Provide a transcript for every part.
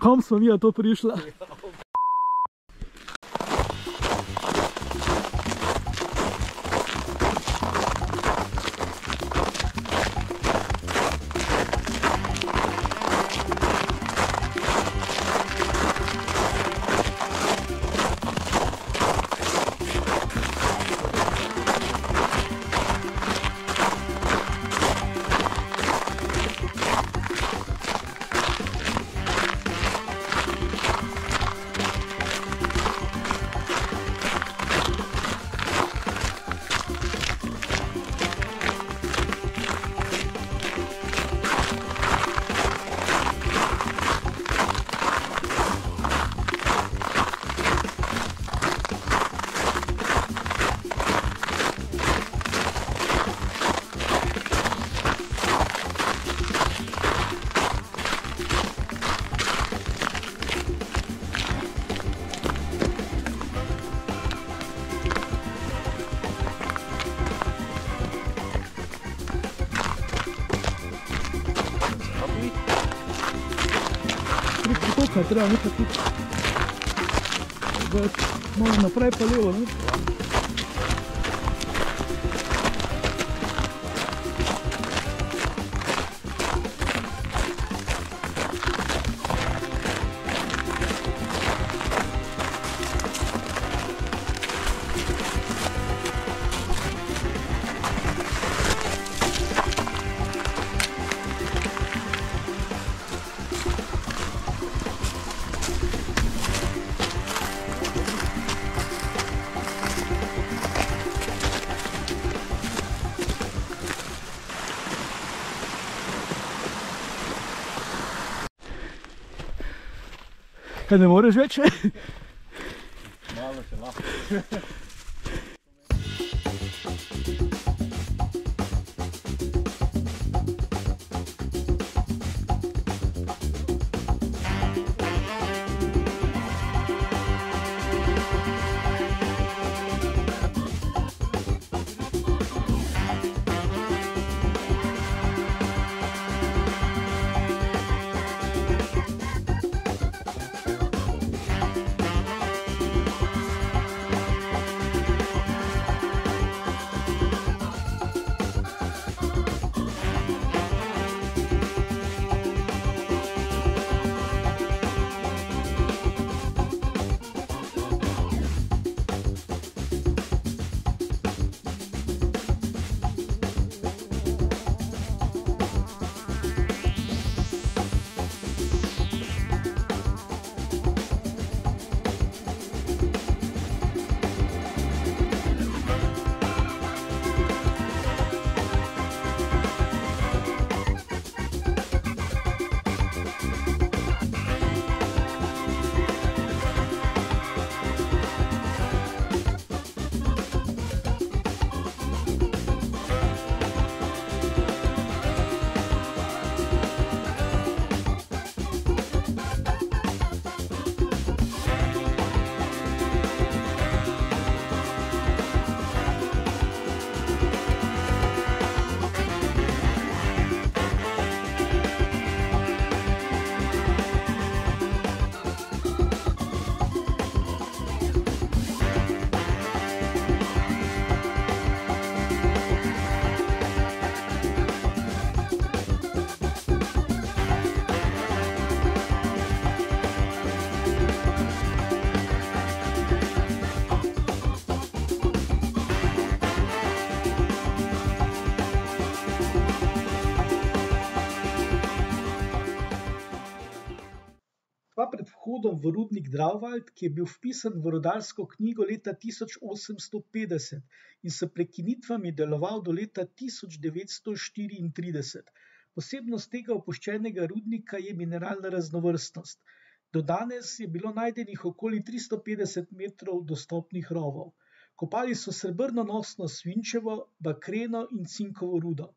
Kam smo mi to prišli? Pritoka, treba nekaj tudi. Malo naprej pa levo, ne? Kaj ne moreš več? Malo se lahko. vhodom v rudnik Dravald, ki je bil vpisan v rudarsko knjigo leta tisoč osemsto petdeset in s prekinitvami deloval do leta tisoč devetsto štiriintrideset. Posebnost tega opuščenega rudnika je mineralna raznovrstnost. Do danes je bilo najdenih okoli tristo petdeset metrov dostopnih rovov. Kopali so srebrnonosno svinčevo, bakreno in cinkovo rudo.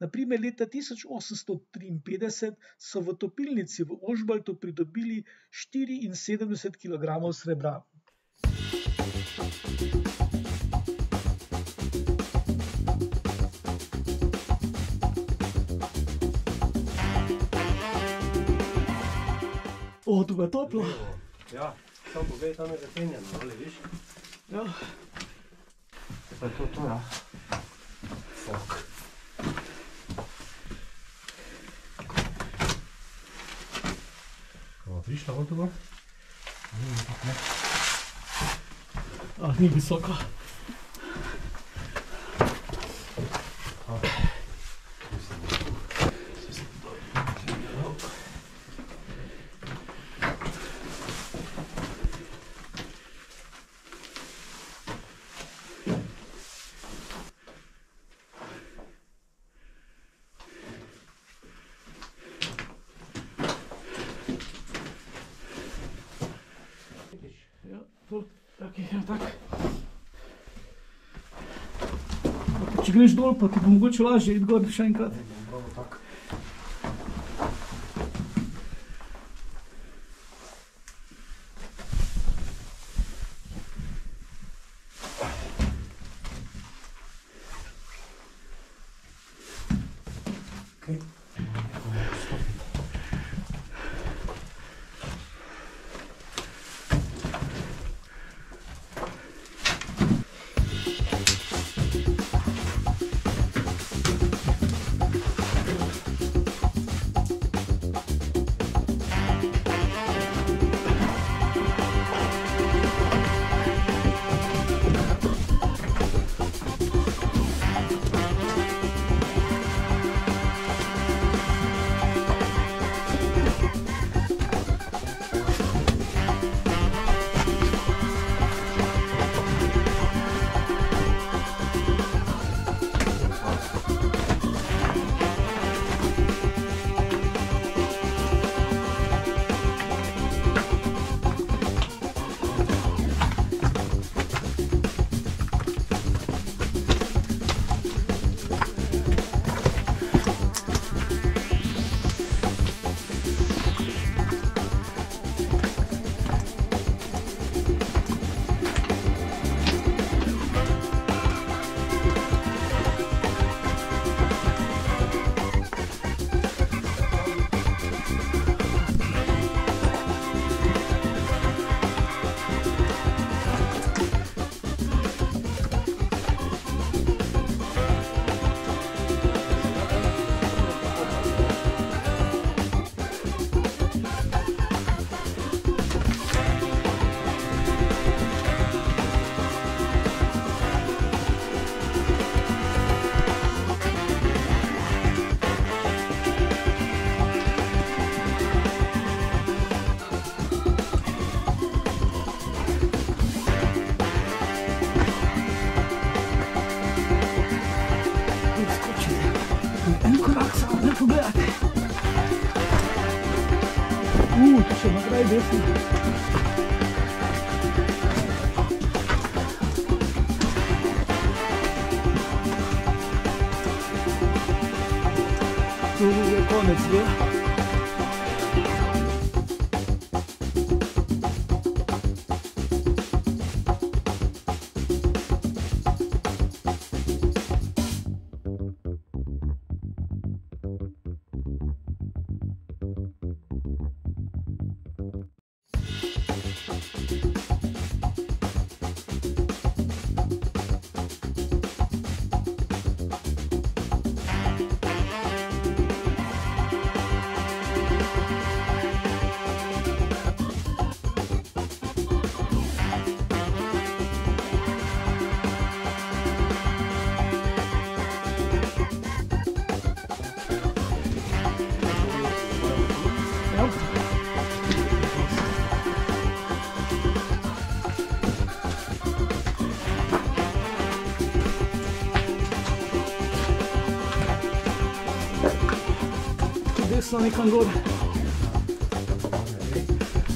Na primer leta tisoč osemsto triinpetdeset so v topilnici v Ožbaltu pridobili štiriinsedemdeset kilogramov srebra. O, tu je toplo. Ja, samo pogledaj tam je zapenjeno, ali viš? Ja. Pa je to to, ja. Kako prišla bo tu gor? Ah, ni visoko. Ja, to, tak. Če greš dol, pa ti bo mogoče lažje iti gor še enkrat. Desno nekam gor.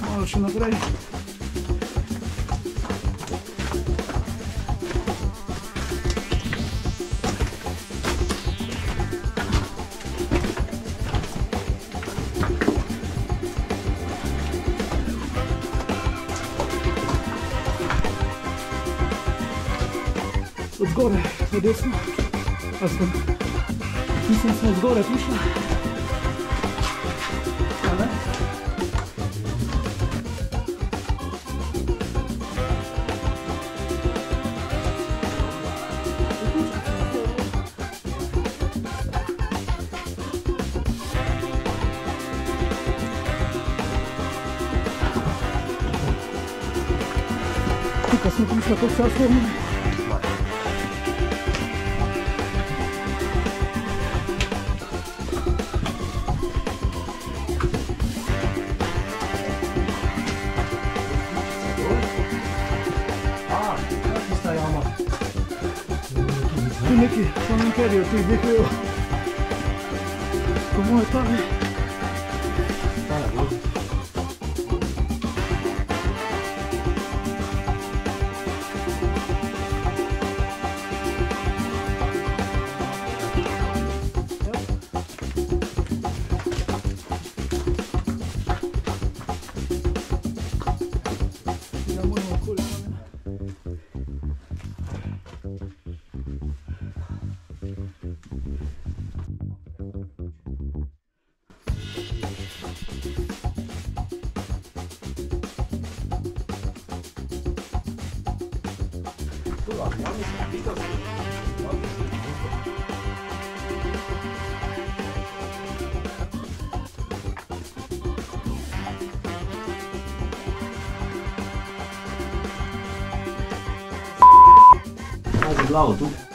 Malo še naprej. Od zgore, na desno. Mislim, smo od zgore prišli. ça se utilise maintenant que c'est un forum. Sono in serio, ti dico io. Come fare? Kaj za glavo tu?